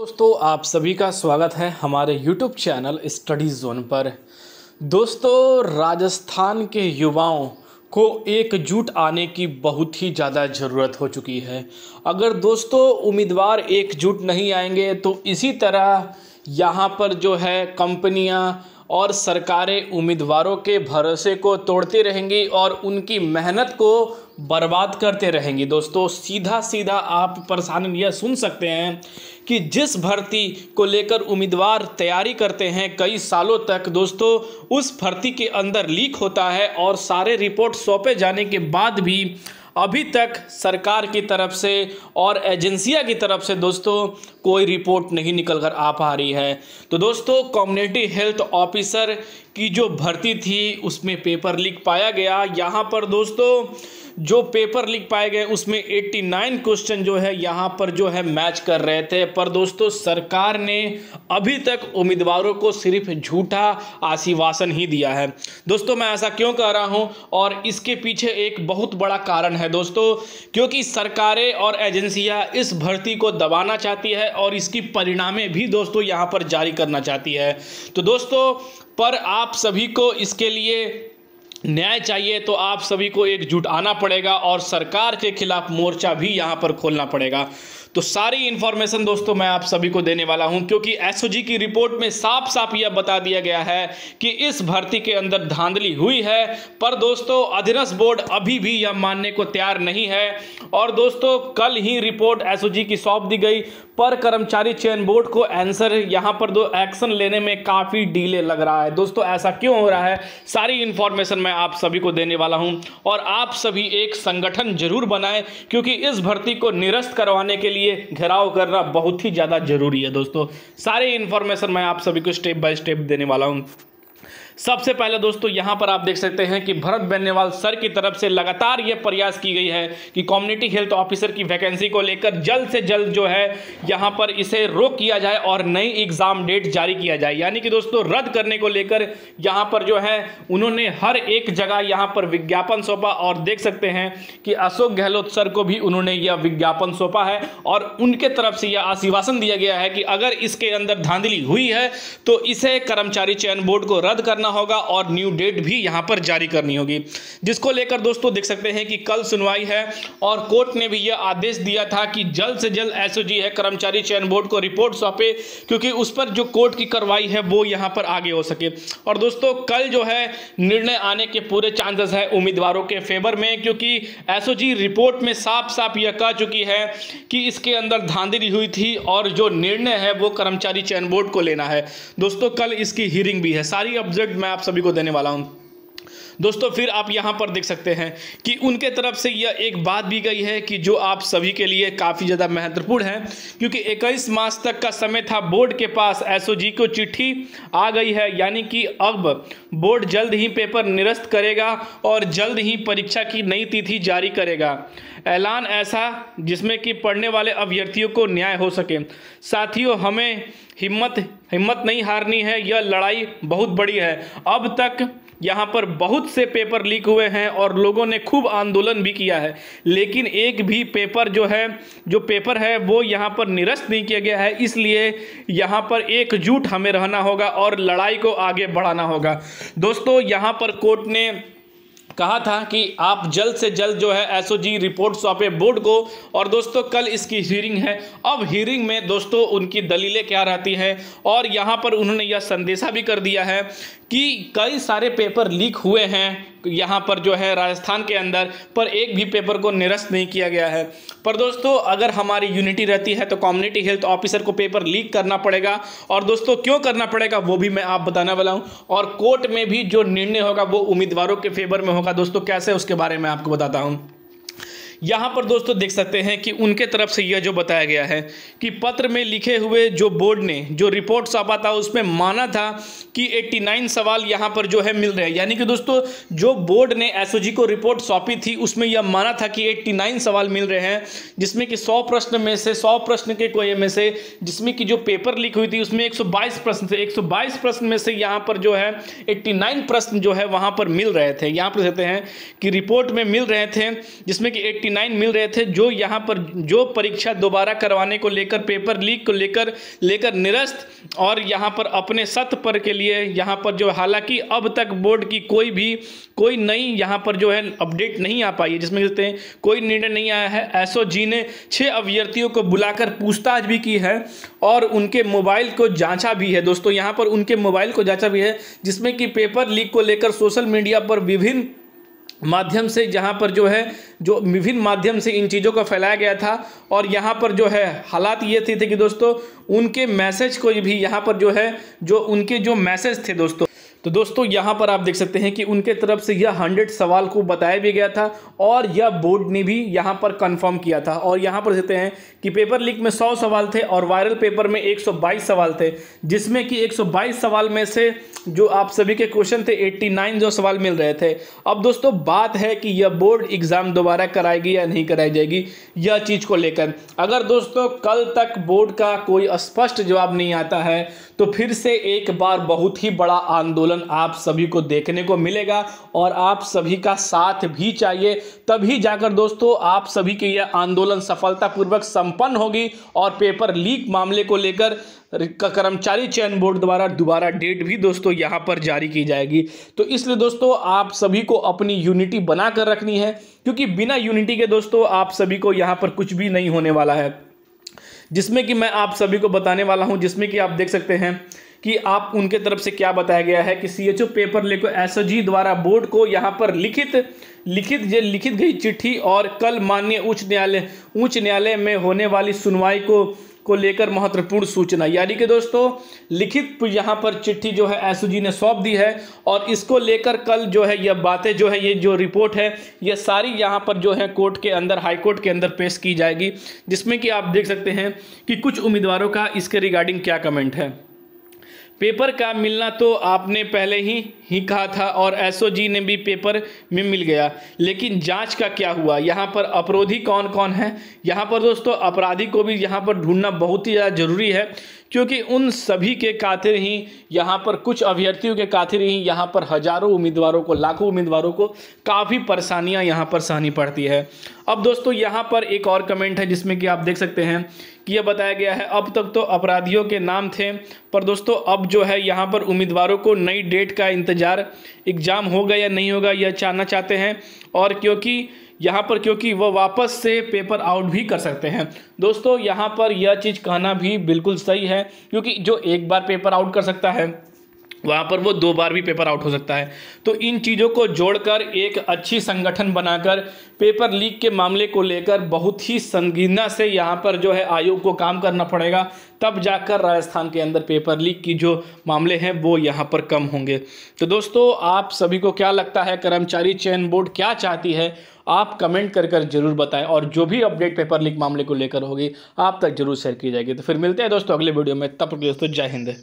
दोस्तों, आप सभी का स्वागत है हमारे YouTube चैनल स्टडी जोन पर। दोस्तों, राजस्थान के युवाओं को एकजुट आने की बहुत ही ज़्यादा ज़रूरत हो चुकी है। अगर दोस्तों, उम्मीदवार एकजुट नहीं आएँगे तो इसी तरह यहाँ पर जो है, कंपनियाँ और सरकारें उम्मीदवारों के भरोसे को तोड़ती रहेंगी और उनकी मेहनत को बर्बाद करते रहेंगी। दोस्तों, सीधा सीधा आप परेशानी यह सुन सकते हैं कि जिस भर्ती को लेकर उम्मीदवार तैयारी करते हैं कई सालों तक, दोस्तों, उस भर्ती के अंदर लीक होता है और सारे रिपोर्ट सौंपे जाने के बाद भी अभी तक सरकार की तरफ़ से और एजेंसिया की तरफ़ से दोस्तों कोई रिपोर्ट नहीं निकल कर आ पा रही है। तो दोस्तों कम्युनिटी हेल्थ ऑफिसर की जो भर्ती थी, उसमें पेपर लीक पाया गया। यहाँ पर दोस्तों जो पेपर लिख पाए गए, उसमें 89 क्वेश्चन जो है, यहाँ पर जो है मैच कर रहे थे। पर दोस्तों, सरकार ने अभी तक उम्मीदवारों को सिर्फ़ झूठा आशीवासन ही दिया है। दोस्तों, मैं ऐसा क्यों कह रहा हूँ? और इसके पीछे एक बहुत बड़ा कारण है दोस्तों, क्योंकि सरकारें और एजेंसियाँ इस भर्ती को दबाना चाहती है और इसकी परिणामें भी दोस्तों यहाँ पर जारी करना चाहती है। तो दोस्तों, पर आप सभी को इसके लिए न्याय चाहिए तो आप सभी को एकजुट आना पड़ेगा और सरकार के खिलाफ मोर्चा भी यहाँ पर खोलना पड़ेगा। तो सारी इन्फॉर्मेशन दोस्तों मैं आप सभी को देने वाला हूँ, क्योंकि एसओजी की रिपोर्ट में साफ़ साफ़ यह बता दिया गया है कि इस भर्ती के अंदर धांधली हुई है, पर दोस्तों अधीनस्थ बोर्ड अभी भी यह मानने को तैयार नहीं है। और दोस्तों कल ही रिपोर्ट एसओजी की सौंप दी गई पर कर्मचारी चयन बोर्ड को आंसर यहाँ पर दो एक्शन लेने में काफ़ी डीले लग रहा है। दोस्तों, ऐसा क्यों हो रहा है? सारी इन्फॉर्मेशन मैं आप सभी को देने वाला हूँ और आप सभी एक संगठन ज़रूर बनाएँ, क्योंकि इस भर्ती को निरस्त करवाने के लिए घेराव करना बहुत ही ज़्यादा ज़रूरी है। दोस्तों, सारे इन्फॉर्मेशन मैं आप सभी को स्टेप बाय स्टेप देने वाला हूँ। सबसे पहले दोस्तों, यहाँ पर आप देख सकते हैं कि भरत बेनेवाल सर की तरफ़ से लगातार ये प्रयास की गई है कि कम्युनिटी हेल्थ ऑफिसर की वैकेंसी को लेकर जल्द से जल्द जो है, यहाँ पर इसे रोक किया जाए और नई एग्ज़ाम डेट जारी किया जाए। यानी कि दोस्तों, रद्द करने को लेकर यहाँ पर जो है, उन्होंने हर एक जगह यहाँ पर विज्ञापन सौंपा और देख सकते हैं कि अशोक गहलोत सर को भी उन्होंने यह विज्ञापन सौंपा है और उनके तरफ़ से यह आश्वासन दिया गया है कि अगर इसके अंदर धांधली हुई है तो इसे कर्मचारी चयन बोर्ड को रद्द करना होगा और न्यू डेट भी यहाँ पर जारी करनी होगी। जिसको लेकर दोस्तों देख सकते हैं कि कल सुनवाई है और कोर्ट ने भी यह आदेश दिया था कि जल्द से जल्द एसओजी है, कर्मचारी चयन बोर्ड को रिपोर्ट सौंपे, क्योंकि उस पर जो कोर्ट की कार्रवाई है वो यहाँ पर आगे हो सके। और दोस्तों, कल जो है निर्णय आने के पूरे चांसेस है उम्मीदवारों के फेवर में, क्योंकि एसओजी रिपोर्ट में साफ़ साफ़ यह कह चुकी है कि इसके अंदर धांधली हुई थी और जो निर्णय है वो कर्मचारी चयन बोर्ड को लेना है। दोस्तों, कल इसकी हियरिंग भी है। सारी ऑब्जेक्ट मैं आप सभी को देने वाला हूँ। दोस्तों, फिर आप यहाँ पर देख सकते हैं कि उनके तरफ़ से यह एक बात भी गई है कि जो आप सभी के लिए काफ़ी ज़्यादा महत्वपूर्ण है, क्योंकि 21 मार्च तक का समय था बोर्ड के पास। एसओजी को चिट्ठी आ गई है, यानी कि अब बोर्ड जल्द ही पेपर निरस्त करेगा और जल्द ही परीक्षा की नई तिथि जारी करेगा। ऐलान ऐसा जिसमें कि पढ़ने वाले अभ्यर्थियों को न्याय हो सके। साथियों, हमें हिम्मत हिम्मत नहीं हारनी है, यह लड़ाई बहुत बड़ी है। अब तक यहाँ पर बहुत से पेपर लीक हुए हैं और लोगों ने खूब आंदोलन भी किया है। लेकिन एक भी पेपर जो है, जो पेपर है, वो यहाँ पर निरस्त नहीं किया गया है। इसलिए यहाँ पर एकजुट हमें रहना होगा और लड़ाई को आगे बढ़ाना होगा। दोस्तों, यहाँ पर कोर्ट ने कहा था कि आप जल्द से जल्द जो है एसओजी रिपोर्ट सौंपे बोर्ड को। और दोस्तों, कल इसकी हियरिंग है। अब हियरिंग में दोस्तों, उनकी दलीलें क्या रहती हैं? और यहाँ पर उन्होंने यह संदेशा भी कर दिया है कि कई सारे पेपर लीक हुए हैं यहाँ पर जो है राजस्थान के अंदर, पर एक भी पेपर को निरस्त नहीं किया गया है। पर दोस्तों, अगर हमारी यूनिटी रहती है तो कम्युनिटी हेल्थ ऑफिसर को पेपर लीक करना पड़ेगा। और दोस्तों, क्यों करना पड़ेगा, वो भी मैं आप बताने वाला हूँ। और कोर्ट में भी जो निर्णय होगा, वो उम्मीदवारों के फेवर में होगा। दोस्तों, कैसे, उसके बारे में आपको बताता हूँ। यहाँ पर दोस्तों देख सकते हैं कि उनके तरफ़ से यह जो बताया गया है कि पत्र में लिखे हुए जो बोर्ड ने, जो रिपोर्ट सौंपा था, उसमें माना था कि 89 सवाल यहाँ पर जो है मिल रहे हैं। यानी कि दोस्तों, जो बोर्ड ने एसओजी को रिपोर्ट सौंपी थी, उसमें यह माना था कि 89 सवाल मिल रहे हैं, जिसमें कि 100 प्रश्न में से 100 प्रश्न के कोई में से, जिसमें कि जो पेपर लीक हुई थी, उसमें 122 प्रश्न थे। 122 प्रश्न में से यहाँ पर जो है 89 प्रश्न जो है वहाँ पर मिल रहे थे। यहाँ पर कहते हैं कि रिपोर्ट में मिल रहे थे, जिसमें कि 89 मिल रहे थे, जो यहाँ पर, जो परीक्षा दोबारा करवाने को लेकर, पेपर लीक को लेकर लेकर निरस्त और यहाँ पर अपने सत पर के लिए यहाँ पर जो, हालाँकि अब तक बोर्ड की कोई भी, कोई नई यहाँ पर जो है अपडेट नहीं आ पाई है, जिसमें कहते हैं, कोई निर्णय नहीं आया है। एसओ जी ने छः अभ्यर्थियों को बुलाकर पूछताछ भी की है और उनके मोबाइल को जांचा भी है। दोस्तों, यहाँ पर उनके मोबाइल को जांचा भी है, जिसमें कि पेपर लीक को लेकर सोशल मीडिया पर विभिन्न माध्यम से जहाँ पर जो है जो विभिन्न माध्यम से इन चीज़ों को फैलाया गया था और यहाँ पर जो है हालात ये थे, थे कि दोस्तों उनके मैसेज को भी यहाँ पर जो है जो उनके जो मैसेज थे दोस्तों तो दोस्तों, यहाँ पर आप देख सकते हैं कि उनके तरफ़ से यह हंड्रेड सवाल को बताया भी गया था और यह बोर्ड ने भी यहाँ पर कंफर्म किया था। और यहाँ पर देखते हैं कि पेपर लीक में सौ सवाल थे और वायरल पेपर में एक सौ बाईस सवाल थे, जिसमें कि एक सौ बाईस सवाल में से जो आप सभी के क्वेश्चन थे 89 जो सवाल मिल रहे थे। अब दोस्तों, बात है कि यह बोर्ड एग्ज़ाम दोबारा कराएगी या नहीं कराई जाएगी, यह चीज़ को लेकर। अगर दोस्तों, कल तक बोर्ड का कोई स्पष्ट जवाब नहीं आता है तो फिर से एक बार बहुत ही बड़ा आंदोलन आप सभी को देखने को मिलेगा और आप सभी का साथ भी चाहिए। तभी जाकर दोस्तों आप सभी के यह आंदोलन सफलतापूर्वक संपन्न होगी और पेपर लीक मामले को लेकर कर्मचारी चयन बोर्ड द्वारा दोबारा डेट भी दोस्तों यहाँ पर जारी की जाएगी। तो इसलिए दोस्तों आप सभी को अपनी यूनिटी बना कर रखनी है, क्योंकि बिना यूनिटी के दोस्तों आप सभी को यहाँ पर कुछ भी नहीं होने वाला है। जिसमें कि मैं आप सभी को बताने वाला हूँ, जिसमें कि आप देख सकते हैं कि आप उनके तरफ़ से क्या बताया गया है कि सीएचओ पेपर लेको एसओजी द्वारा बोर्ड को यहाँ पर लिखित लिखित लिखित गई चिट्ठी और कल माननीय उच्च न्यायालय उच्च न्यायालय में होने वाली सुनवाई को को लेकर महत्वपूर्ण सूचना। यानी कि दोस्तों, लिखित यहाँ पर चिट्ठी जो है एस ने सौंप दी है और इसको लेकर कल जो है यह बातें जो है, ये जो रिपोर्ट है यह सारी यहाँ पर जो है कोर्ट के अंदर हाई कोर्ट के अंदर पेश की जाएगी, जिसमें कि आप देख सकते हैं कि कुछ उम्मीदवारों का इसके रिगार्डिंग क्या कमेंट है। पेपर का मिलना तो आपने पहले ही ही कहा था और एसओजी ने भी पेपर में मिल गया। लेकिन जाँच का क्या हुआ? यहाँ पर अपराधी कौन कौन है? यहाँ पर दोस्तों, अपराधी को भी यहाँ पर ढूंढना बहुत ही ज़्यादा ज़रूरी है। क्योंकि उन सभी के खातिर ही यहाँ पर कुछ अभ्यर्थियों के खातिर ही यहाँ पर हज़ारों उम्मीदवारों को, लाखों उम्मीदवारों को काफ़ी परेशानियाँ यहाँ पर सहनी पड़ती है। अब दोस्तों, यहाँ पर एक और कमेंट है जिसमें कि आप देख सकते हैं कि यह बताया गया है, अब तक तो अपराधियों के नाम थे, पर दोस्तों, अब जो है यहाँ पर उम्मीदवारों को नई डेट का इंतज़ार, एग्ज़ाम होगा या नहीं होगा, यह जानना चाहते हैं। और क्योंकि यहाँ पर क्योंकि वह वापस से पेपर आउट भी कर सकते हैं। दोस्तों, यहाँ पर यह चीज़ कहना भी बिल्कुल सही है, क्योंकि जो एक बार पेपर आउट कर सकता है वहाँ पर वो दो बार भी पेपर आउट हो सकता है। तो इन चीज़ों को जोड़कर एक अच्छी संगठन बनाकर पेपर लीक के मामले को लेकर बहुत ही संगीना से यहाँ पर जो है आयोग को काम करना पड़ेगा। तब जाकर राजस्थान के अंदर पेपर लीक की जो मामले हैं वो यहाँ पर कम होंगे। तो दोस्तों, आप सभी को क्या लगता है? कर्मचारी चयन बोर्ड क्या चाहती है? आप कमेंट कर कर ज़रूर बताएँ और जो भी अपडेट पेपर लीक मामले को लेकर होगी, आप तक ज़रूर शेयर की जाएगी। तो फिर मिलते हैं दोस्तों अगले वीडियो में। तब दोस्तों, जय हिंद।